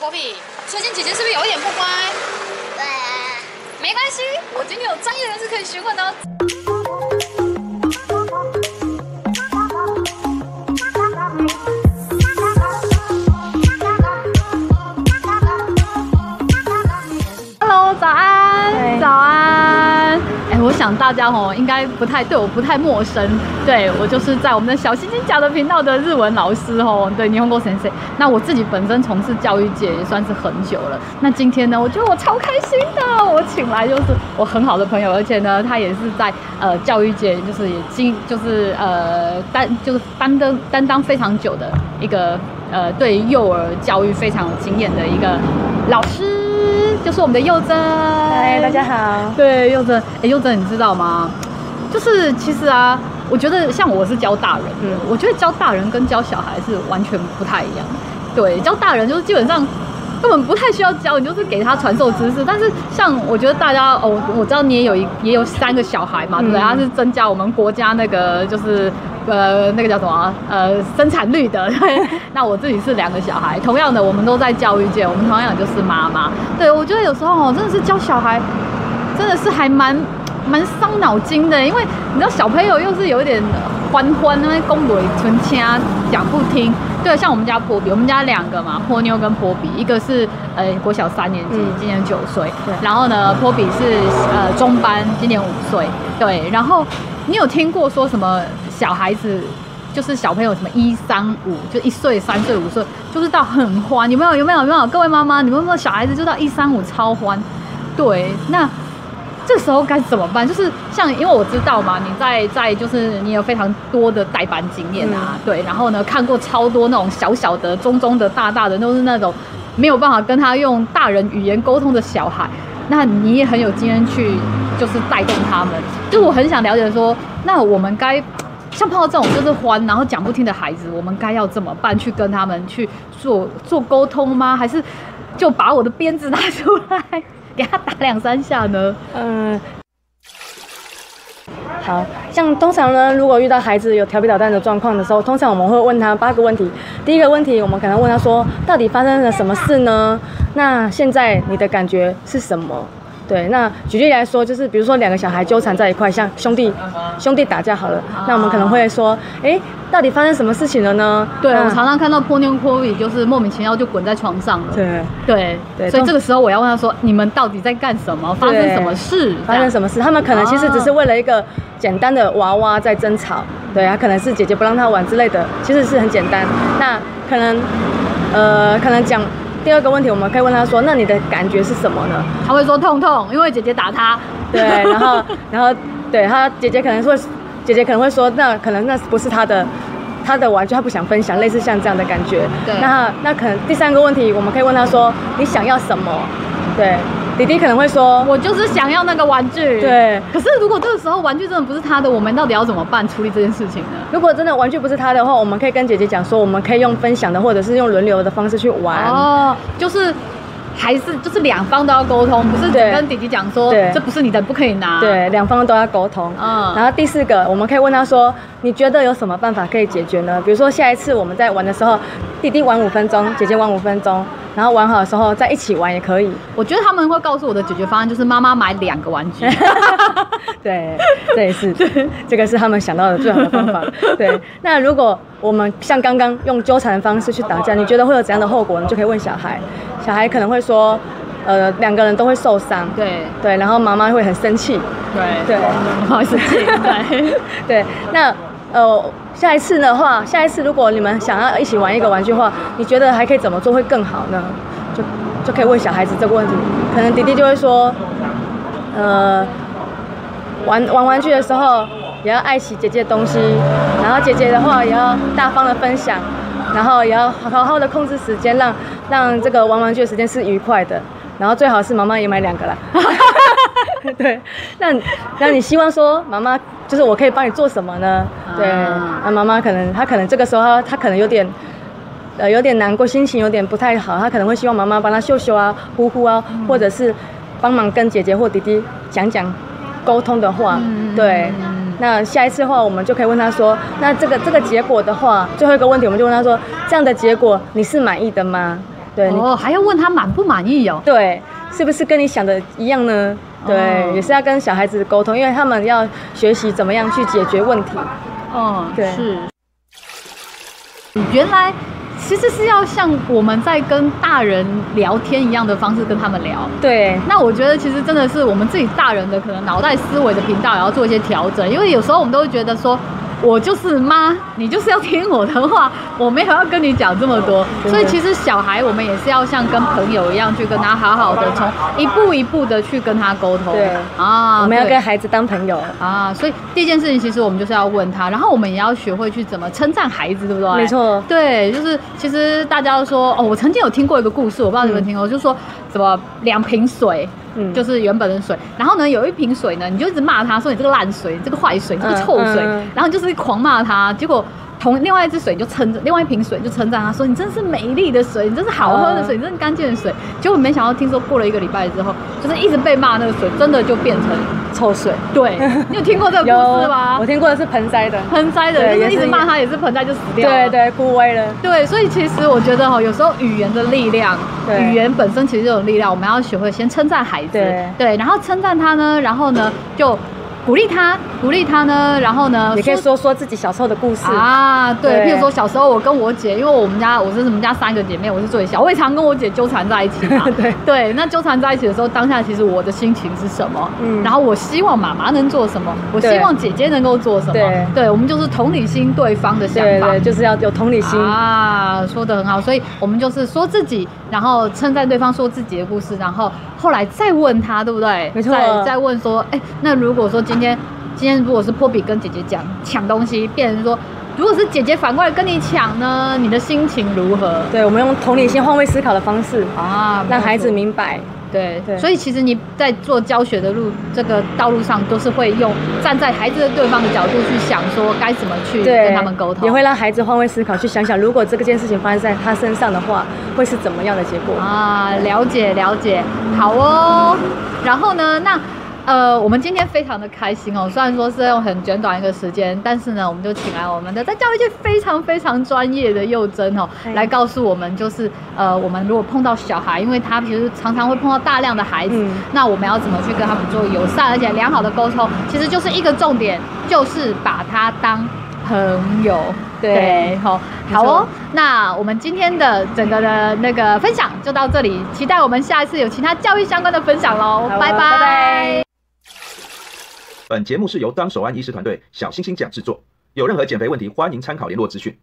波比，最近姐姐是不是有一点不乖？对啊，没关系，我今天有专业人士可以询问的哦。我想大家哦，应该不太对我不太陌生。对我就是在我们的小星星讲的频道的日文老师哦，对，霓虹国先生。那我自己本身从事教育界也算是很久了。那今天呢，我觉得我超开心的，我请来就是我很好的朋友，而且呢，他也是在呃教育界就是也经就是呃担就是担当担当非常久的一个呃对幼儿教育非常有经验的一个老师。就是我们的佑珍，嗨，大家好。对，佑珍，哎，佑珍，你知道吗？就是其实啊，我觉得像我是教大人，嗯，我觉得教大人跟教小孩是完全不太一样。对，教大人就是基本上根本不太需要教，你就是给他传授知识。但是像我觉得大家哦，我知道你也有一也有三个小孩嘛，对不对？他是增加我们国家那个就是呃那个叫什么啊呃生产率的。对，那我自己是两个小孩，同样的我们都在教育界，我们同样就是妈妈。对，我觉得有时候哦，真的是教小孩，真的是还蛮。蛮伤脑筋的，因为你知道小朋友又是有一点欢欢，那边恭维纯掐讲不听。对，像我们家波比，我们家两个嘛，波妞跟波比，一个是呃国小三年级，嗯今年九岁，对然后呢波比是呃中班，今年五岁，对。然后你有听过说什么小孩子？就是小朋友什么一三五，就一岁、三岁、五岁，就是到很欢，有没有？有没有？有没有？各位妈妈，你们有没有小孩子就到一三五超欢？对，那这时候该怎么办？就是像，因为我知道嘛，你在在就是你有非常多的代班经验啊，对，然后呢看过超多那种小小的、中中的、大大的，都是那种没有办法跟他用大人语言沟通的小孩。那你也很有经验去就是带动他们，就是我很想了解说，那我们该像碰到这种就是欢，然后讲不听的孩子，我们该要怎么办？去跟他们去做做沟通吗？还是就把我的鞭子拿出来给他打两三下呢？嗯，好像通常呢，如果遇到孩子有调皮捣蛋的状况的时候，通常我们会问他八个问题。第一个问题，我们可能问他说，到底发生了什么事呢？那现在你的感觉是什么？对，那举例来说，就是比如说两个小孩纠缠在一块，像兄弟兄弟打架好了，那我们可能会说，哎，到底发生什么事情了呢？对我常常看到波妞波比就是莫名其妙就滚在床上了。对。对对所以这个时候我要问他说：“你们到底在干什么？发生什么事？发生什么事？他们可能其实只是为了一个简单的娃娃在争吵，对啊，可能是姐姐不让他玩之类的，其实是很简单。那可能，呃，可能讲第二个问题，我们可以问他说：“那你的感觉是什么呢他会说痛痛，因为姐姐打他。？”对，然后，然后，对他姐姐可能会，姐姐可能会说：“那可能那不是他的。”他的玩具他不想分享，类似像这样的感觉。对那那可能第三个问题，我们可以问他说：“你想要什么？”对，弟弟可能会说：“我就是想要那个玩具。对，可是如果这个时候玩具真的不是他的，我们到底要怎么办处理这件事情呢？如果真的玩具不是他的话，我们可以跟姐姐讲说，我们可以用分享的，或者是用轮流的方式去玩。哦，就是还是就是两方都要沟通，不是只跟弟弟讲说对这不是你的，不可以拿。，对，两方都要沟通。嗯然后第四个，我们可以问他说，你觉得有什么办法可以解决呢？比如说下一次我们在玩的时候，弟弟玩五分钟，姐姐玩五分钟，然后玩好的时候再一起玩也可以。我觉得他们会告诉我的解决方案就是妈妈买两个玩具。对，这也是 这个是他们想到的最好的方法。对，那如果我们像刚刚用纠缠的方式去打架，你觉得会有怎样的后果？你就可以问小孩，小孩可能会说，呃，两个人都会受伤。对对，然后妈妈会很生气。对对，不好意思，对。对，那呃，下一次的话，下一次如果你们想要一起玩一个玩具的话，你觉得还可以怎么做会更好呢？就就可以问小孩子这个问题。可能弟弟就会说，呃，玩玩玩具的时候也要爱惜姐姐的东西，然后姐姐的话也要大方的分享，然后也要好好的控制时间，让让这个玩玩具的时间是愉快的。然后最好是妈妈也买两个啦。对，那那你希望说妈妈就是我可以帮你做什么呢？对，啊那妈妈可能她可能这个时候她她可能有点。呃，有点难过，心情有点不太好，她可能会希望妈妈帮她秀秀啊、呼呼啊，或者是帮忙跟姐姐或弟弟讲讲沟通的话。嗯对，那下一次的话，我们就可以问他说，那这个这个结果的话，最后一个问题我们就问他说，这样的结果你是满意的吗？对，你哦，还要问他满不满意哦。对，是不是跟你想的一样呢？对，哦也是要跟小孩子沟通，因为他们要学习怎么样去解决问题。嗯，对是。原来其实是要像我们在跟大人聊天一样的方式跟他们聊。对，那我觉得其实真的是我们自己大人的可能脑袋思维的频道也要做一些调整，因为有时候我们都会觉得说。我就是妈，你就是要听我的话，我没有要跟你讲这么多。所以其实小孩我们也是要像跟朋友一样去跟他好好的从一步一步的去跟他沟通。对啊，我们要跟孩子当朋友。啊，所以第一件事情其实我们就是要问他，然后我们也要学会去怎么称赞孩子，对不对？没错对，就是其实大家都说哦，我曾经有听过一个故事，我不知道你们听过，就是说什么两瓶水。嗯。就是原本的水，然后呢，有一瓶水呢，你就一直骂他说你这个烂水，你这个坏水，你这个臭水，嗯。嗯然后就是狂骂他，结果同另外一支水就称赞，另外一瓶水就称赞他说你真是美丽的水，你真是好喝的水，你真是干净的水。结果没想到听说过了一个礼拜之后，就是一直被骂那个水，真的就变成臭水。对，你有听过这个故事吗？我听过的是盆栽的。盆栽的，就是一直骂他，也是盆栽就死掉了。对对，枯萎了。对，所以其实我觉得哈，有时候语言的力量，语言本身其实就有力量，我们要学会先称赞孩子，对然后称赞他呢，然后呢就鼓励他，鼓励他呢，然后呢你可以说说自己小时候的故事。啊，对，对譬如说小时候我跟我姐，因为我们家我是我们家三个姐妹，我是最小，我也常跟我姐纠缠在一起嘛。对对，那纠缠在一起的时候，当下其实我的心情是什么？嗯然后我希望妈妈能做什么，我希望姐姐能够做什么。对我们就是同理心对方的想法。对对，就是要有同理心。啊，说的很好，所以我们就是说自己，然后称赞对方说自己的故事，然后后来再问他，对不对？没错再再问说，哎、那如果说今天今天如果是波比跟姐姐讲抢东西，变成说，如果是姐姐反过来跟你抢呢，你的心情如何？对，我们用同理心、换位思考的方式，啊，让孩子明白。对，对所以其实你在做教学的路这个道路上，都是会用站在孩子的对方的角度去想，说该怎么去，跟他们沟通，也会让孩子换位思考，去想想，如果这个件事情发生在他身上的话，会是怎么样的结果？啊，了解了解，好哦。然后呢，那呃，我们今天非常的开心哦，虽然说是用很简短一个时间，但是呢，我们就请来我们的在教育界非常非常专业的幼珍哦，哎来告诉我们，就是呃，我们如果碰到小孩，因为他其实常常会碰到大量的孩子，嗯那我们要怎么去跟他们做友善而且良好的沟通？其实就是一个重点，就是把他当朋友。对，好，好哦。那我们今天的整个的那个分享就到这里，期待我们下一次有其他教育相关的分享喽，拜拜本节目是由当守安医师团队小星星讲制作，有任何减肥问题，欢迎参考联络资讯。